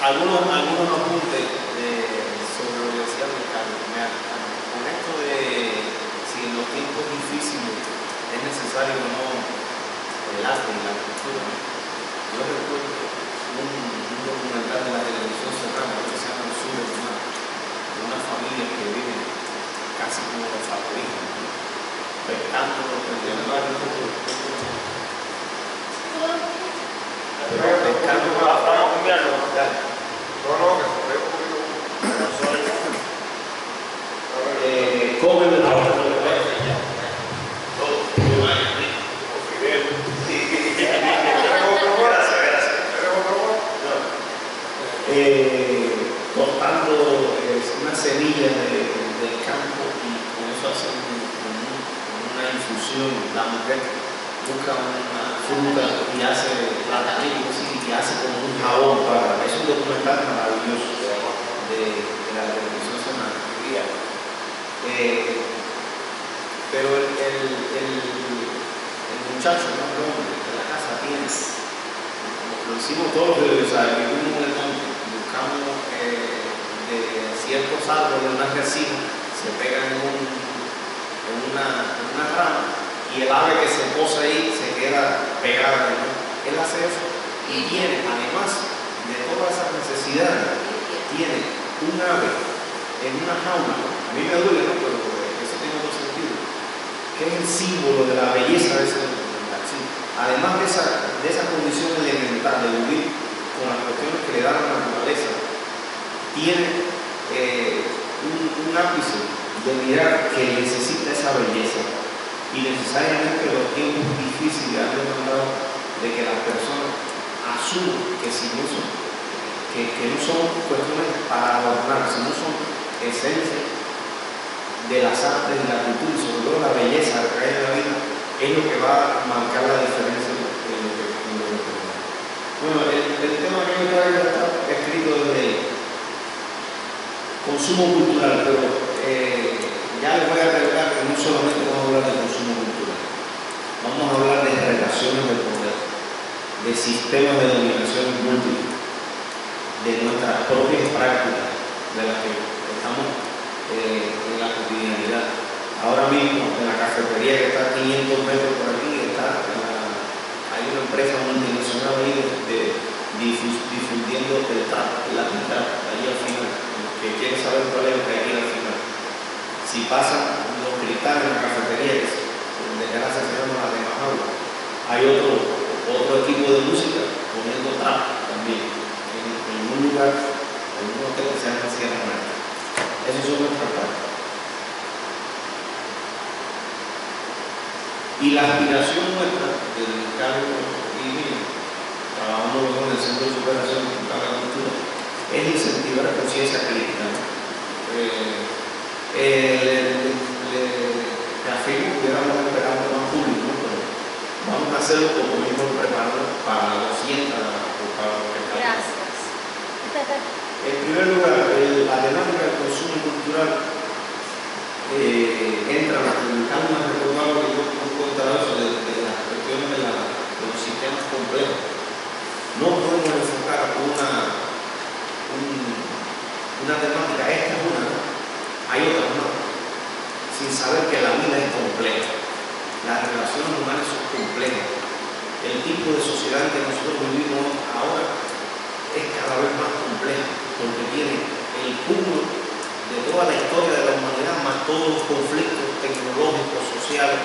algunos, algunos apuntes sobre lo que decía Ricardo. Con esto de si en los tiempos difíciles es necesario o no el arte y la cultura. Yo recuerdo un, un documental de la televisión cerrada que se llama El Sur del Mar, de una familia que vive casi como los aborígenes, pescando los pescando eh, comen el eh, cortando eh, una semilla de- del campo y con eso hacen un- un- una infusión. La mujer busca una fruta y hace platanillos y hace como un jabón para. Maravilloso de, la televisión semanal. Eh, pero el, el, el, muchacho, no el hombre de la casa tiene, lo hicimos todos los vivimos en el monte, buscamos eh, de ciertos árboles, unas resinas, se pegan en, un, en, una, en una rama y el ave que se posa ahí se queda pegada. ¿no? Él hace eso y tiene, además de todas esas necesidades, tiene un ave en una jaula. A mí me duele, ¿no? Pero eh, eso tiene otro sentido. Que es el símbolo de la belleza de ese documental. Además de esa, de esa condición elemental de vivir con las cuestiones que le da la naturaleza, tiene eh, un, un ápice de mirar que necesita esa belleza. Y necesariamente los tiempos difíciles han demandado de que las personas asuman que si no son que, que no son cuestiones para adornar, sino son esencias de las artes y la cultura y sobre todo la belleza que hay en la vida, es lo que va a marcar la diferencia en lo que. Bueno, el, el tema que me traigo está escrito desde consumo cultural, pero eh, ya les voy a revelar que no solamente vamos a hablar de consumo cultural, vamos a hablar de relaciones de poder, de sistemas de dominación múltiples de nuestras propias prácticas, de las que estamos eh, en la cotidianidad. Ahora mismo, en la cafetería que está a 500 metros por aquí, está la- hay una empresa multinacional ahí de, de- difundiendo el trap, la mitad, ahí al final. Que quieren saber cuál es lo que hay ir al final. Si pasan los cristales en la cafetería, que es- de gracia se llama la de Majagua, hay otro, de música poniendo trap también en, en un lugar, en un hotel que se llama Sierra Maestra. Esos son nuestras partes. Y la aspiración nuestra, del Carlos y trabajando en el Centro de Superación para la Cultura, es incentivar la conciencia crítica. Eh, eh, le, le, le afirmo que hubiéramos esperado más público, pero vamos a hacerlo como para la 200 o para los. Gracias. En primer lugar, el- la temática del consumo cultural eh, entra en el campo más recordado que yo he contado eso de, de las cuestiones de, la- de los sistemas complejos. No podemos enfocar una, un- una temática, esta es una, ¿no? hay otras no, sin saber que la vida es compleja. Las relaciones humanas son complejas. El tipo de sociedad en que nosotros vivimos ahora es cada vez más compleja porque tiene el cúmulo de toda la historia de la humanidad más todos los conflictos tecnológicos, sociales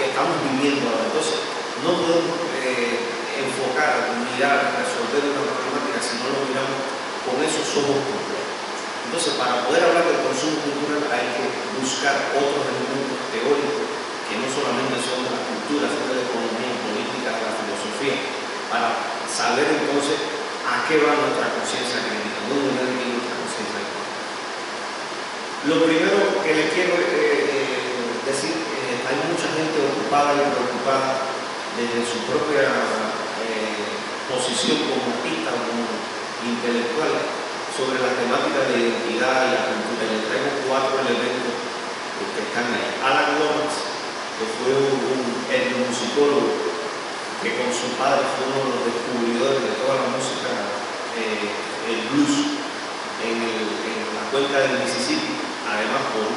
que estamos viviendo ahora. Entonces, no podemos eh, enfocar, mirar, resolver una problemática si no lo miramos con esos ojos complejos. Entonces, para poder hablar del consumo cultural hay que buscar otros elementos teóricos que no solamente son de la cultura, son de la economía, política, de la filosofía, para saber entonces a qué va nuestra conciencia crítica, dónde va nuestra conciencia crítica. Lo primero que le quiero eh, decir, eh, hay mucha gente ocupada y preocupada desde su propia eh, posición como artista como intelectual sobre las temáticas de identidad y la cultura. Les traigo cuatro elementos que están ahí. Alan Lomax, que fue un, un etnomusicólogo que con su padre fue uno de los descubridores de toda la música eh, eh, del Mississippi, además por,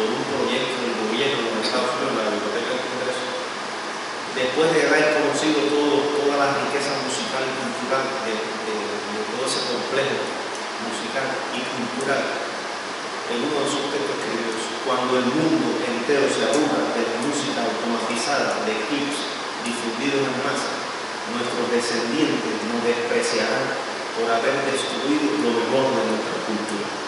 un proyecto del gobierno de Estados Unidos, la Biblioteca del Congreso, después de haber conocido todo, toda la riqueza musical y cultural de, todo ese complejo musical y cultural, en uno de sus textos escribió, cuando el mundo entero se arruga de música automatizada de clips difundidos en masa, nuestros descendientes nos despreciarán por haber destruido lo mejor de nuestra cultura.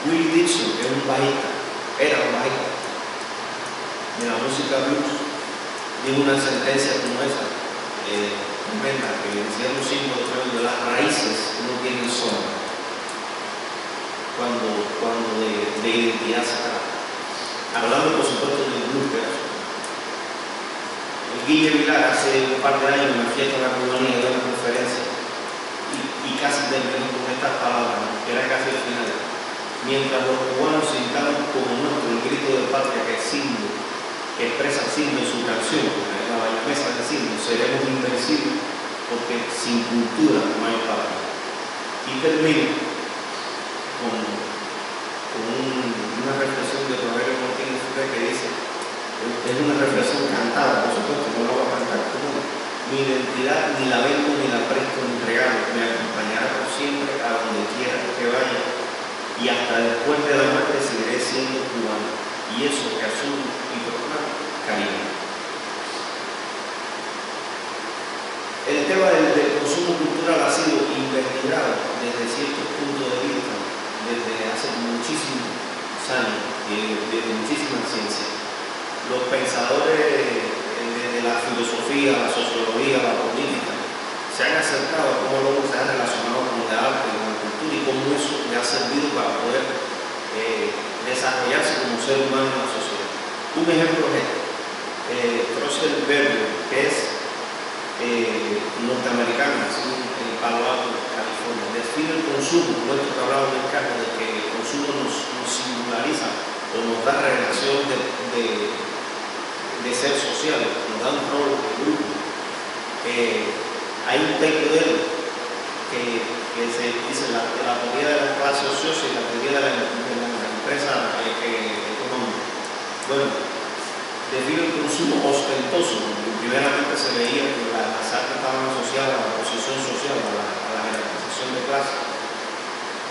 Willie Dixon es un bajista, era un bajista. De la música blues, dijo una sentencia como esa, eh, que decía un símbolo de las raíces no tienen sombra. Cuando, cuando de, de identidad sagrada. Hablando por supuesto del blues, el Guille Vilar hace un par de años en una fiesta de la comunidad de una conferencia y, y casi terminó con estas palabras, que era casi el final. Mientras los cubanos sintaron como nuestro el grito de patria que es símbolo, que expresa símbolo en su canción, la bayonesa de símbolo, seremos invencibles porque sin cultura no hay patria. Y termino con, con un, una reflexión de Roberto Martínez que dice, es una reflexión cantada, por supuesto, no la voy a cantar mi identidad ni la vendo ni la presto ni regalo, me acompañará por siempre a donde quiera que vaya y hasta después de la muerte seguiré siendo cubano y eso que asumo y proclamo cariño. El tema del, consumo cultural ha sido investigado desde ciertos puntos de vista desde hace muchísimos años, desde muchísima ciencia los pensadores de la filosofía, la sociología, la política, se han acercado a cómo luego se ha relacionado el con la cultura y cómo eso le ha servido para poder eh, desarrollarse como humano en la sociedad. Un ejemplo es eh, que es eh, norteamericano, en Palo Alto, California. Define el consumo, nuestro que hablaba del cargo, de que el consumo nos, nos singulariza o nos da relación de, de ser social, nos da un rol de grupo. Eh, hay un texto de él que, se dice la, teoría de la clase ociosa y la teoría de la, de la empresa económica. Bueno, debido al consumo ostentoso, primeramente se veía que las artes estaban asociadas a la posición social, a la, a de clase.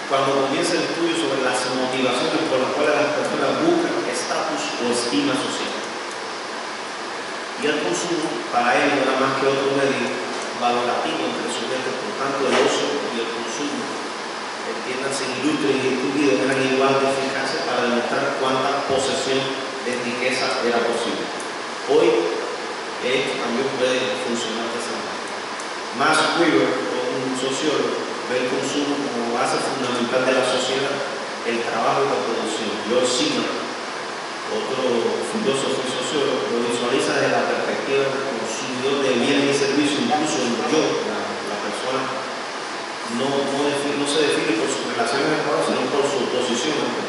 Cuando comienza el estudio sobre las motivaciones por las cuales las personas buscan estatus o estima social y el consumo para él no era más que otro medio valorativo entre sujetos, por tanto el ocio y el consumo, entiéndanse ilustres y estudios, eran igual de demostrar cuánta posesión de riqueza era posible. Hoy esto también puede funcionar de esa manera. Max Weber, un sociólogo, ve el consumo como base fundamental de la sociedad, el trabajo y la producción. George Singer otro filósofo y sociólogo, lo visualiza desde la perspectiva del consumidor de bienes y servicios, incluso yo, la, la persona, no, no, se define por sus relaciones de trabajo, sino por su consumo.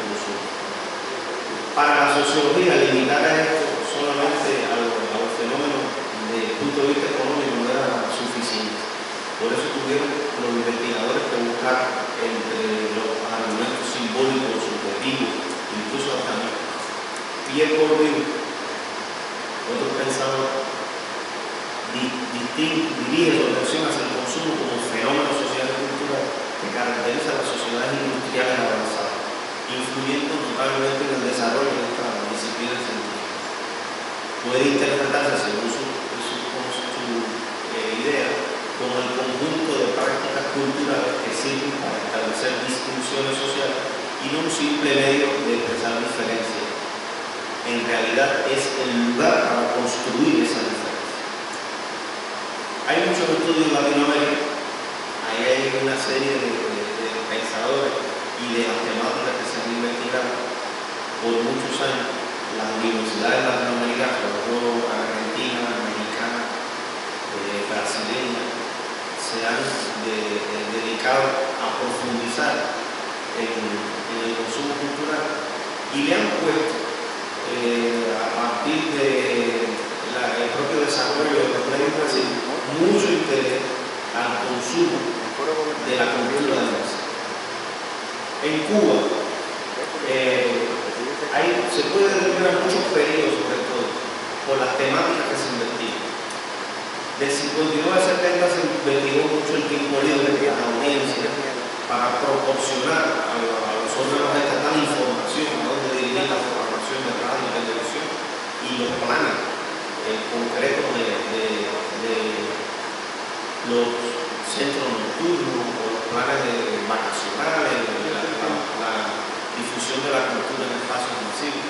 Para la sociología, limitar a esto solamente al, al fenómeno desde el punto de vista económico no era suficiente. Por eso tuvieron los investigadores que buscar entre los argumentos simbólicos, subjetivos, incluso hasta Pierre Bourdieu, otro pensador, dirige su atención hacia el consumo como fenómeno social y cultural que caracteriza a las sociedades industriales avanzadas, influyendo notablemente en el desarrollo de esta disciplina. Puede interpretarse, según su, su, eh, idea, como el conjunto de prácticas culturales que sirven para establecer distinciones sociales y no un simple medio de expresar diferencias en realidad es el lugar para construir esa diferencia. Hay muchos estudios en Latinoamérica, ahí hay una serie de pensadores y de las temáticas que se han investigado por muchos años. Las universidades latinoamericanas, sobre todo argentina, mexicana, eh, brasileña, se han de, de, dedicado a profundizar en, el consumo cultural y le han puesto eh, a partir del de propio desarrollo de los medios así, mucho interés al consumo de la cultura de masa. En Cuba eh, se puede determinar muchos periodos sobre todo por las temáticas que se investigan. Del 59 al 70 se investigó mucho el tiempo libre de la audiencia para proporcionar a, los órganos estatales información a dónde dirigir la programación de radio y televisión y los planes eh, concretos de, de los centros nocturnos o los planes de vacacionales de la cultura en espacios masivos